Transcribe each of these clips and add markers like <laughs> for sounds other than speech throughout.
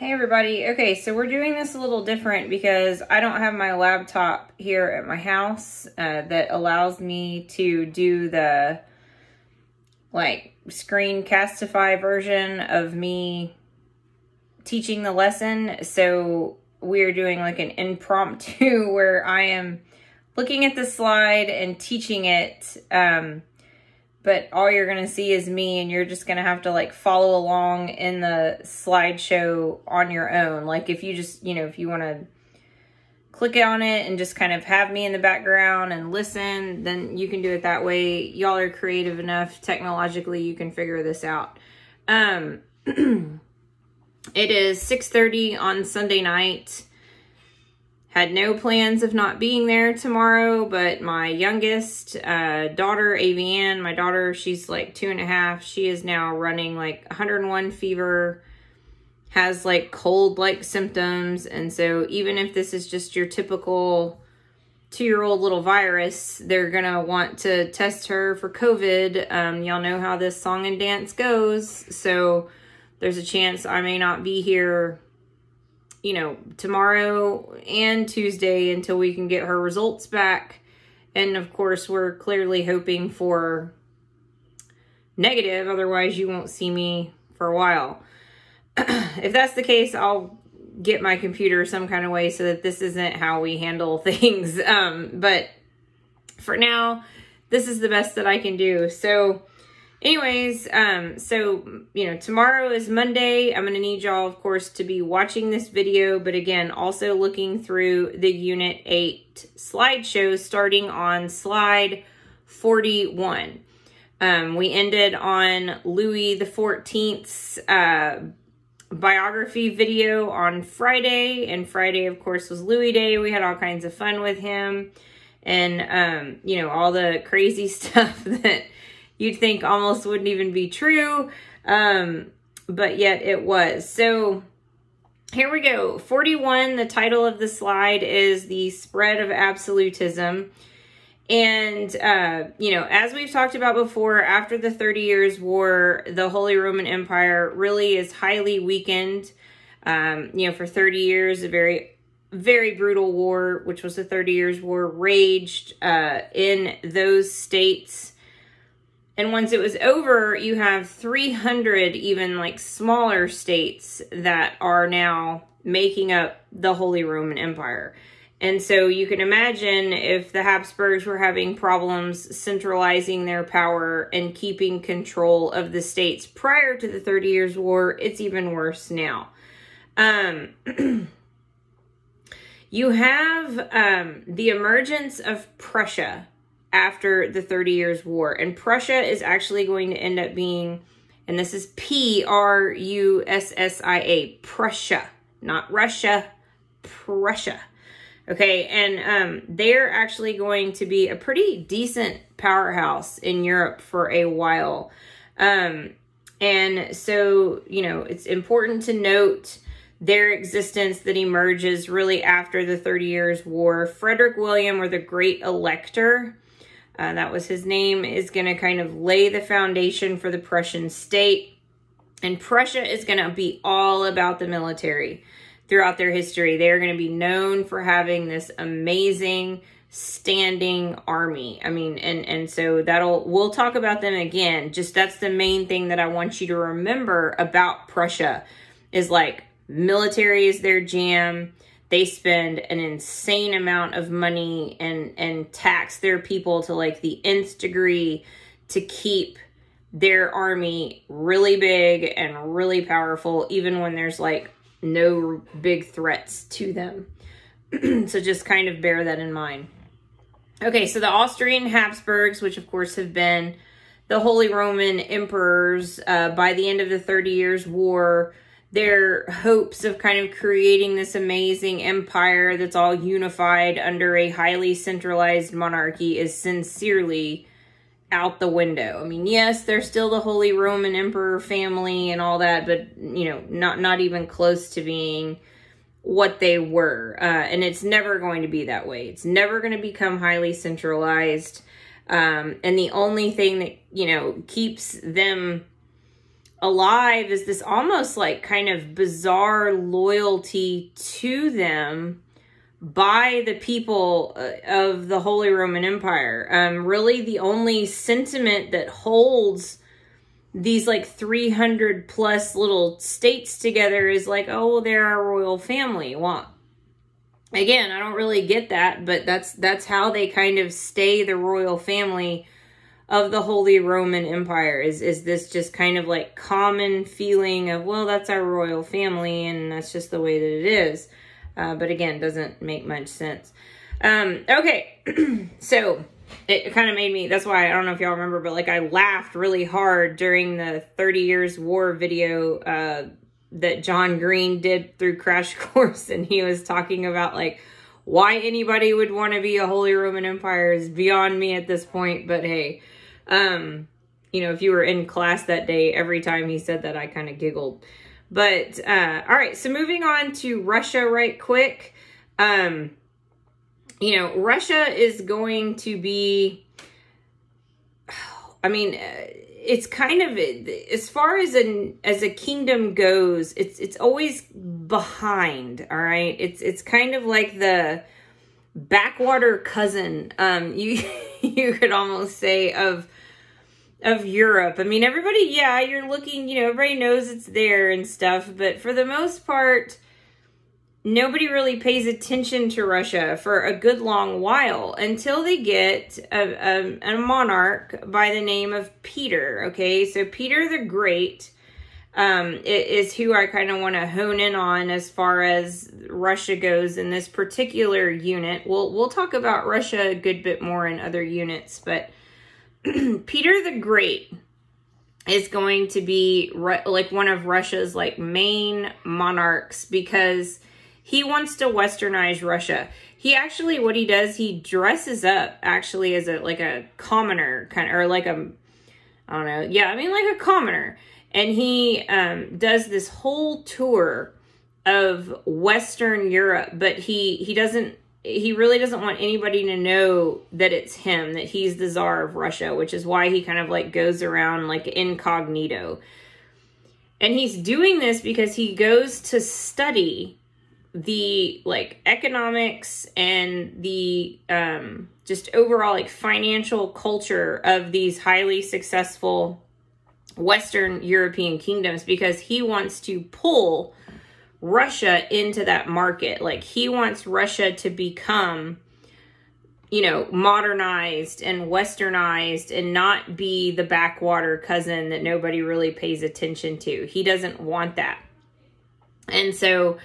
Hey everybody. Okay, so we're doing this a little different because I don't have my laptop here at my house uh, that allows me to do the like screencastify version of me teaching the lesson. So we're doing like an impromptu <laughs> where I am looking at the slide and teaching it um, but all you're going to see is me and you're just going to have to like follow along in the slideshow on your own. Like if you just, you know, if you want to click on it and just kind of have me in the background and listen, then you can do it that way. Y'all are creative enough technologically, you can figure this out. Um, <clears throat> it is 6.30 on Sunday night. Had no plans of not being there tomorrow, but my youngest uh, daughter, Avian, my daughter, she's like two and a half. She is now running like 101 fever, has like cold-like symptoms. And so even if this is just your typical two-year-old little virus, they're going to want to test her for COVID. Um, y'all know how this song and dance goes. So there's a chance I may not be here you know, tomorrow and Tuesday until we can get her results back. And of course, we're clearly hoping for negative, otherwise, you won't see me for a while. <clears throat> if that's the case, I'll get my computer some kind of way so that this isn't how we handle <laughs> things. Um, but for now, this is the best that I can do. So, Anyways, um, so, you know, tomorrow is Monday. I'm going to need y'all, of course, to be watching this video, but again, also looking through the Unit 8 slideshows starting on slide 41. Um, we ended on Louis the 14th's uh, biography video on Friday, and Friday, of course, was Louis Day. We had all kinds of fun with him and, um, you know, all the crazy <laughs> stuff that you'd think almost wouldn't even be true. Um, but yet it was. So here we go. 41, the title of the slide is The Spread of Absolutism. And, uh, you know, as we've talked about before, after the 30 Years' War, the Holy Roman Empire really is highly weakened. Um, you know, for 30 years, a very, very brutal war, which was the 30 Years' War, raged uh, in those states and once it was over, you have 300 even like smaller states that are now making up the Holy Roman Empire. And so you can imagine if the Habsburgs were having problems centralizing their power and keeping control of the states prior to the Thirty Years' War, it's even worse now. Um, <clears throat> you have um, the emergence of Prussia after the 30 Years' War. And Prussia is actually going to end up being, and this is P R U S S I A, Prussia, not Russia, Prussia. Okay, and um, they're actually going to be a pretty decent powerhouse in Europe for a while. Um, and so, you know, it's important to note their existence that emerges really after the 30 Years' War. Frederick William, or the Great Elector, uh, that was his name, is going to kind of lay the foundation for the Prussian state. And Prussia is going to be all about the military throughout their history. They are going to be known for having this amazing standing army. I mean, and and so that'll we'll talk about them again. Just that's the main thing that I want you to remember about Prussia is like military is their jam they spend an insane amount of money and and tax their people to like the nth degree to keep their army really big and really powerful even when there's like no big threats to them. <clears throat> So just kind of bear that in mind. Okay so the austrian habsburgs which of course have been the holy roman emperors uh, by the end of the 30 years war their hopes of kind of creating this amazing empire that's all unified under a highly centralized monarchy is sincerely out the window. I mean, yes, they're still the Holy Roman Emperor family and all that, but you know, not not even close to being what they were. Uh, and it's never going to be that way. It's never going to become highly centralized. Um, and the only thing that you know keeps them alive is this almost like kind of bizarre loyalty to them by the people uh, of the Holy Roman Empire. Um, really, the only sentiment that holds these like 300 plus little states together is like, oh, they're our royal family. Well, again, I don't really get that, but that's that's how they kind of stay the royal family of the Holy Roman Empire. Is is this just kind of like common feeling of, well, that's our royal family, and that's just the way that it is. Uh, but again, doesn't make much sense. Um, okay, <clears throat> so it kind of made me, that's why I don't know if y'all remember, but like I laughed really hard during the 30 Years War video uh, that John Green did through Crash <laughs> Course. And he was talking about like why anybody would want to be a Holy Roman Empire is beyond me at this point. But hey, um, you know, if you were in class that day, every time he said that, I kind of giggled. But uh, all right, so moving on to Russia right quick. Um, you know, Russia is going to be, <sighs> I mean, uh, it's kind of as far as an as a kingdom goes, it's it's always behind. All right, it's it's kind of like the backwater cousin. Um, <laughs> you you could almost say of of Europe. I mean, everybody, yeah, you're looking, you know, everybody knows it's there and stuff, but for the most part, nobody really pays attention to Russia for a good long while until they get a, a, a monarch by the name of Peter. Okay, so Peter the Great um, is who I kind of want to hone in on as far as Russia goes in this particular unit. We'll we'll talk about Russia a good bit more in other units, but <clears throat> Peter the Great is going to be like one of Russia's like main monarchs because he wants to westernize Russia. He actually what he does, he dresses up actually as a like a commoner kind of or like a I don't know. Yeah, I mean like a commoner. And he um does this whole tour of Western Europe, but he he doesn't he really doesn't want anybody to know that it's him, that he's the czar of Russia, which is why he kind of like goes around like incognito. And he's doing this because he goes to study the like economics and the um just overall like financial culture of these highly successful western european kingdoms because he wants to pull Russia into that market. Like he wants Russia to become, you know, modernized and westernized and not be the backwater cousin that nobody really pays attention to. He doesn't want that. And so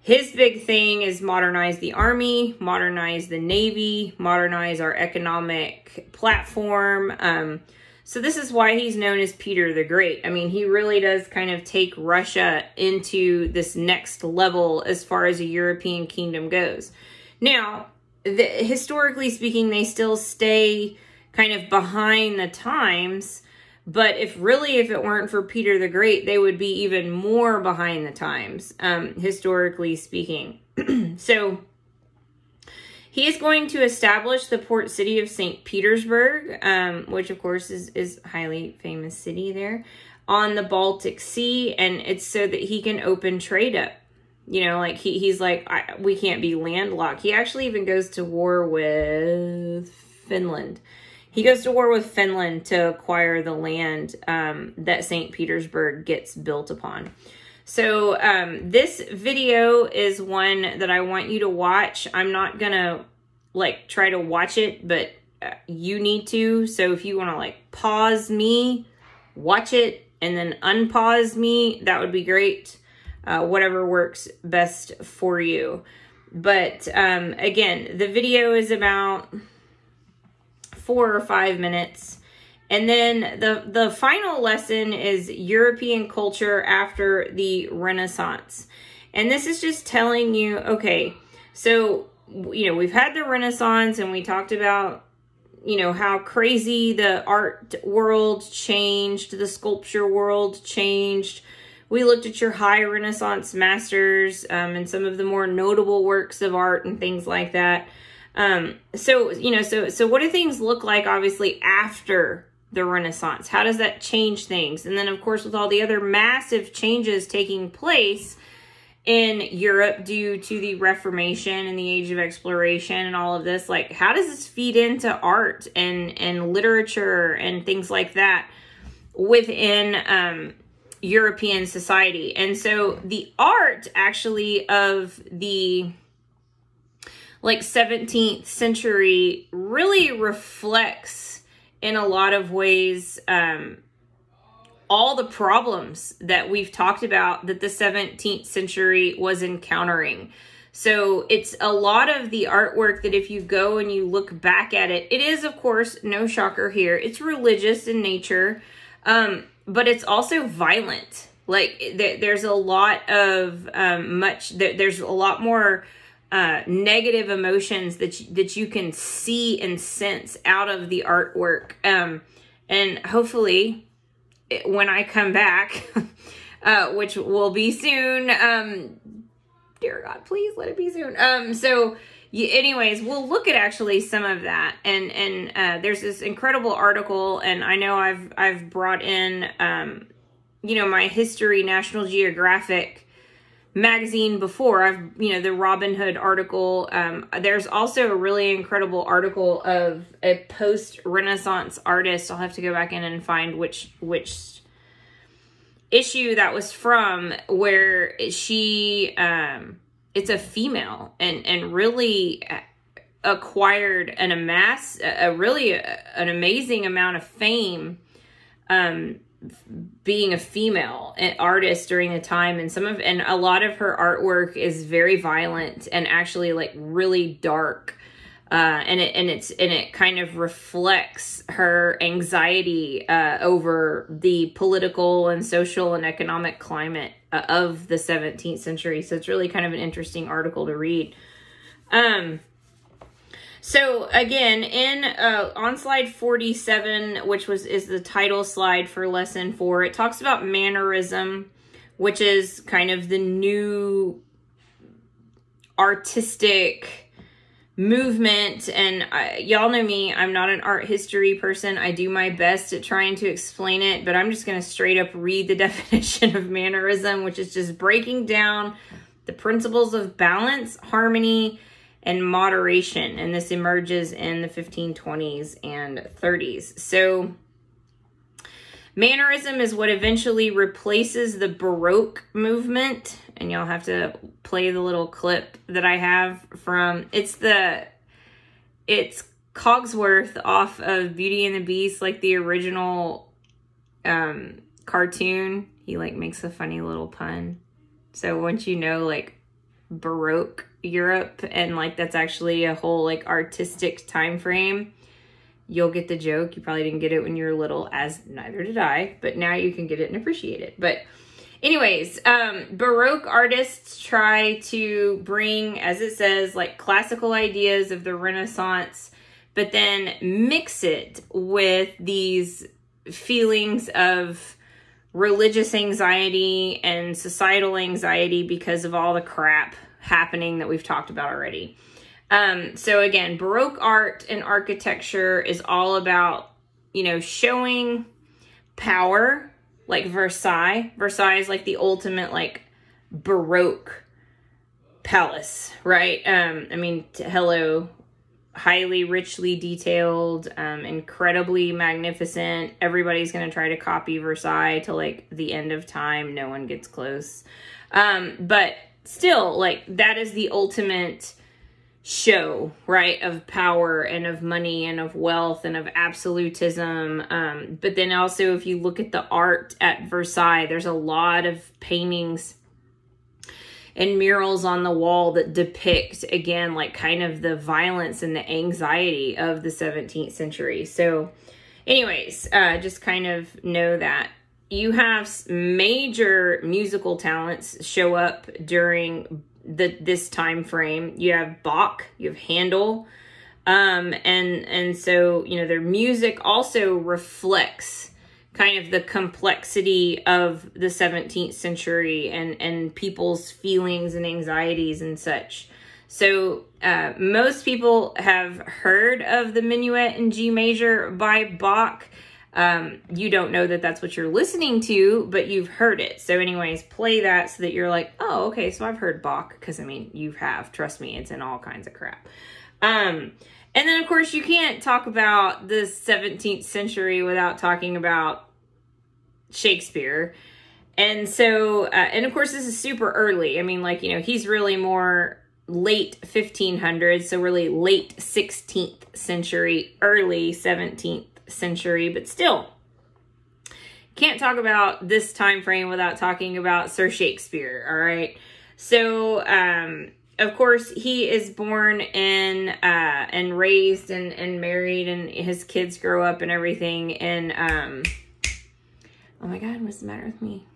his big thing is modernize the army, modernize the navy, modernize our economic platform. Um, so this is why he's known as Peter the Great. I mean, he really does kind of take Russia into this next level as far as a European kingdom goes. Now, the, historically speaking, they still stay kind of behind the times. But if really, if it weren't for Peter the Great, they would be even more behind the times, um, historically speaking. <clears throat> so he is going to establish the port city of St. Petersburg, um, which of course is, is highly famous city there, on the Baltic Sea. And it's so that he can open trade up. You know, like he, he's like, I, we can't be landlocked. He actually even goes to war with Finland. He goes to war with Finland to acquire the land um, that St. Petersburg gets built upon. So um, this video is one that I want you to watch. I'm not to like try to watch it, but uh, you need to. So if you want to like pause me, watch it, and then unpause me, that would be great. Uh, whatever works best for you. But um, again, the video is about four or five minutes. And then the, the final lesson is European culture after the Renaissance. And this is just telling you, okay, so, you know, we've had the Renaissance and we talked about, you know, how crazy the art world changed, the sculpture world changed. We looked at your high Renaissance masters um, and some of the more notable works of art and things like that. Um, so, you know, so, so what do things look like obviously after the Renaissance? How does that change things? And then, of course, with all the other massive changes taking place in Europe due to the Reformation and the Age of Exploration and all of this, like, how does this feed into art and, and literature and things like that within um, European society? And so the art actually of the like 17th century really reflects in a lot of ways um, all the problems that we've talked about that the 17th century was encountering. So it's a lot of the artwork that if you go and you look back at it, it is, of course, no shocker here. It's religious in nature, um, but it's also violent. Like th- there's a lot of um, much, th- there's a lot more uh, negative emotions that you, that you can see and sense out of the artwork. Um, and hopefully, when I come back, <laughs> uh, which will be soon, um, dear God, please let it be soon. Um, so. anyways, we'll look at actually some of that, and and uh, there's this incredible article, and I know I've I've brought in, um, you know, my history National Geographic magazine before. I've, you know, the Robin Hood article. Um, there's also a really incredible article of a post Renaissance artist. I'll have to go back in and find which which issue that was from, where she, um, it's a female and and really acquired an amass a, really a, an amazing amount of fame um being a female artist during the time and some of and a lot of her artwork is very violent and actually like really dark. Uh, and it and it's and it kind of reflects her anxiety uh, over the political and social and economic climate uh, of the 17th century. So it's really kind of an interesting article to read. Um so again, in uh, on slide 47, which was is the title slide for lesson four, it talks about mannerism, which is kind of the new artistic movement. And I, y'all know me, I'm not an art history person. I do my best at trying to explain it, but I'm just going to straight up read the <laughs> definition of mannerism, which is just breaking down the principles of balance, harmony, and moderation. And this emerges in the 1520s and 30s. So, Mannerism is what eventually replaces the Baroque movement. And y'all have to play the little clip that I have from it's the it's Cogsworth off of Beauty and the Beast, like the original um cartoon. He like makes a funny little pun. So once you know like Baroque Europe and like that's actually a whole like artistic time frame, you'll get the joke. You probably didn't get it when you were little, as neither did I, but now you can get it and appreciate it. But anyways, um, Baroque artists try to bring, as it says, like classical ideas of the Renaissance, but then mix it with these feelings of religious anxiety and societal anxiety because of all the crap happening that we've talked about already. Um, so again, Baroque art and architecture is all about, you know, showing power, like Versailles. Versailles is like the ultimate like Baroque palace, right? Um, I mean, hello, highly richly detailed, um, incredibly magnificent. Everybody's gonna try to copy Versailles to like the end of time. No one gets close. Um, but still, like, that is the ultimate show, right, of power and of money and of wealth and of absolutism. Um, but then also, if you look at the art at Versailles, there's a lot of paintings and murals on the wall that depict, again, like kind of the violence and the anxiety of the 17th century. So, anyways, uh, just kind of know that you have major musical talents show up during the this time frame. You have Bach, you have Handel, um, and and so you know their music also reflects kind of the complexity of the 17th century and and people's feelings and anxieties and such. So uh, most people have heard of the Minuet in G major by Bach. Um, you don't know that that's what you're listening to, but you've heard it. So, anyways, play that so that you're like, oh, okay, so I've heard Bach because I mean, you have. Trust me, it's in all kinds of crap. Um, and then, of course, you can't talk about the 17th century without talking about Shakespeare. And so, uh, and of course, this is super early. I mean, like, you know, he's really more late 1500s, so really late 16th century, early 17th century, but still can't talk about this time frame without talking about Sir Shakespeare, all right? So, um, of course, he is born in uh, and raised and, and married, and his kids grow up and everything. And um, oh my God, what's the matter with me?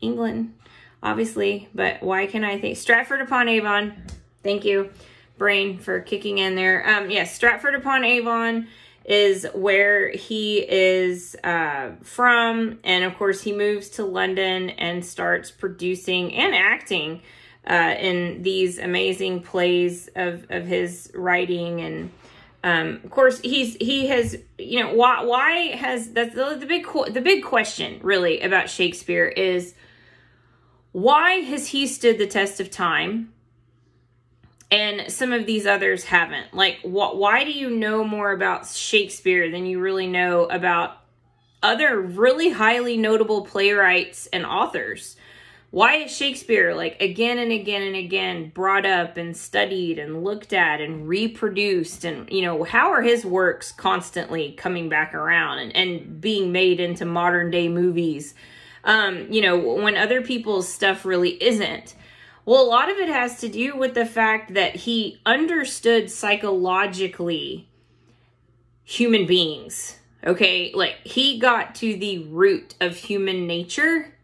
England, obviously, but why can I think Stratford upon Avon? Thank you, brain, for kicking in there. Um, yes, Stratford upon Avon is where he is uh, from. And of course, he moves to London and starts producing and acting uh, in these amazing plays of, of his writing. And um, of course, he's he has you know why why has that's the, the big the big question really about Shakespeare is why has he stood the test of time and some of these others haven't. Like, wh- why do you know more about Shakespeare than you really know about other really highly notable playwrights and authors? Why is Shakespeare, like, again and again and again brought up and studied and looked at and reproduced? And, you know, how are his works constantly coming back around and, and being made into modern day movies? Um, you know, when other people's stuff really isn't. Well, a lot of it has to do with the fact that he understood psychologically human beings. Okay, like he got to the root of human nature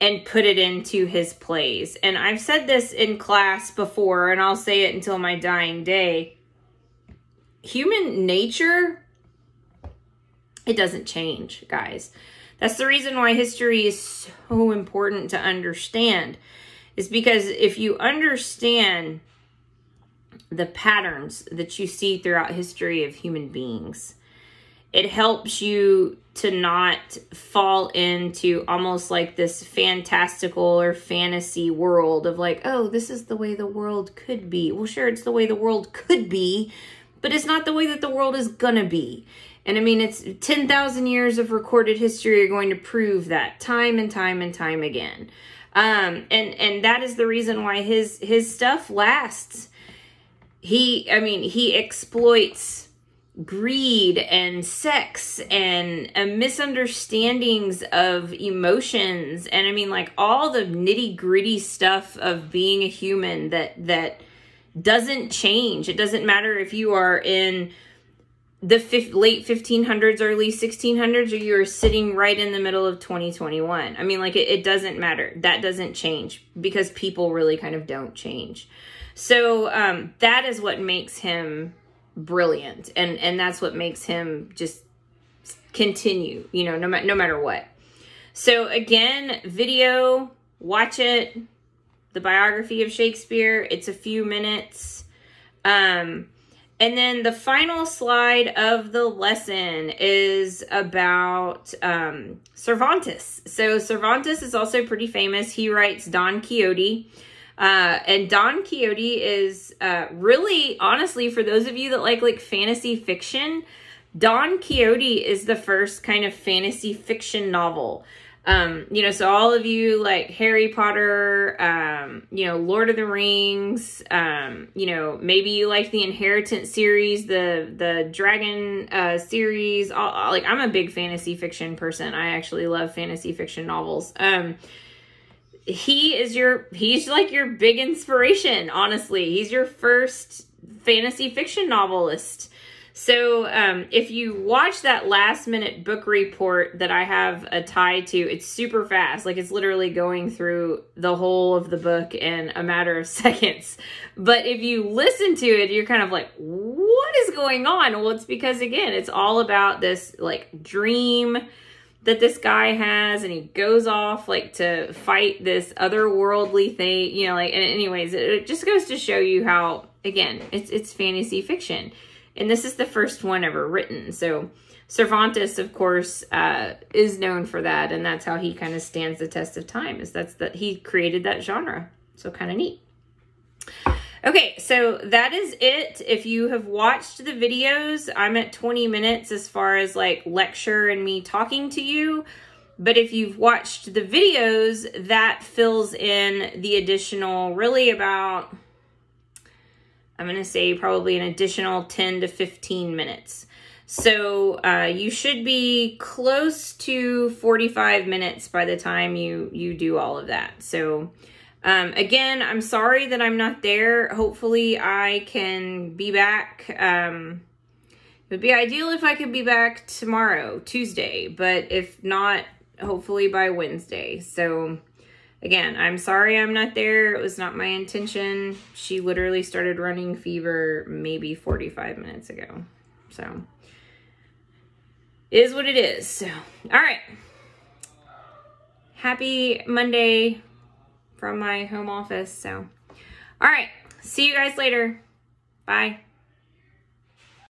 and put it into his plays. And I've said this in class before, and I'll say it until my dying day. Human nature, it doesn't change, guys. That's the reason why history is so important to understand is because if you understand the patterns that you see throughout history of human beings, it helps you to not fall into almost like this fantastical or fantasy world of like, oh, this is the way the world could be. Well, sure, it's the way the world could be, but it's not the way that the world is gonna be. And I mean, it's 10,000 years of recorded history are going to prove that time and time and time again. Um, and and that is the reason why his his stuff lasts. He, I mean, he exploits greed and sex and uh, misunderstandings of emotions and i mean like all the nitty gritty stuff of being a human that that doesn't change it doesn't matter if you are in the late 1500s, early 1600s, or you're sitting right in the middle of 2021. I mean, like, it, it, doesn't matter. That doesn't change because people really kind of don't change. So, um, that is what makes him brilliant. And, and that's what makes him just continue, you know, no, ma- no matter what. So, again, video, watch it. The biography of Shakespeare, it's a few minutes. Um, and then the final slide of the lesson is about um, Cervantes. So Cervantes is also pretty famous. He writes Don Quixote. Uh, and Don Quixote is uh, really, honestly, for those of you that like like fantasy fiction, Don Quixote is the first kind of fantasy fiction novel um, you know, so all of you like Harry Potter, um, you know, Lord of the Rings, um, you know, maybe you like the Inheritance series, the the Dragon uh series. All, like I'm a big fantasy fiction person. I actually love fantasy fiction novels. Um he is your he's like your big inspiration, honestly. He's your first fantasy fiction novelist. So um, if you watch that last minute book report that I have a tie to, it's super fast. Like it's literally going through the whole of the book in a matter of <laughs> seconds. But if you listen to it, you're kind of like, what is going on? Well, it's because again, it's all about this like dream that this guy has and he goes off like to fight this otherworldly thing, you know, like and anyways, it just goes to show you how again, it's it's fantasy fiction and this is the first one ever written. So Cervantes, of course, uh, is known for that, and that's how he kind of stands the test of time. Is that's that he created that genre, so kind of neat. Okay, so that is it. If you have watched the videos, I'm at 20 minutes as far as like lecture and me talking to you. But if you've watched the videos, that fills in the additional, really about, I'm going to say probably an additional 10 to 15 minutes. So uh, you should be close to 45 minutes by the time you, you do all of that. So um, again, I'm sorry that I'm not there. Hopefully I can be back. Um, it would be ideal if I could be back tomorrow, Tuesday, but if not, hopefully by Wednesday. So again, I'm sorry I'm not there. It was not my intention. She literally started running fever maybe 45 minutes ago. So is what it is. So, all right. Happy Monday from my home office. So, all right. See you guys later. Bye.